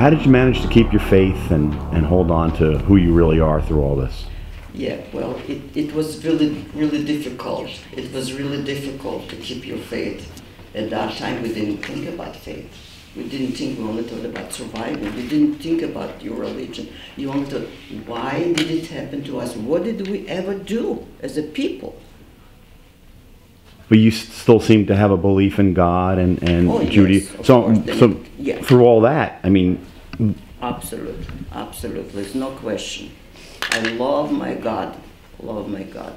How did you manage to keep your faith and, and hold on to who you really are through all this? Yeah, well, it, it was really, really difficult. It was really difficult to keep your faith. At that time, we didn't think about faith. We didn't think, we only thought about survival. We didn't think about your religion. You only thought, why did it happen to us? What did we ever do as a people? But you still seem to have a belief in God and, and Oh, Judy. yes, so, course. So yeah. through all that, I mean, Absolutely, absolutely. There's no question. I love my God, love my God.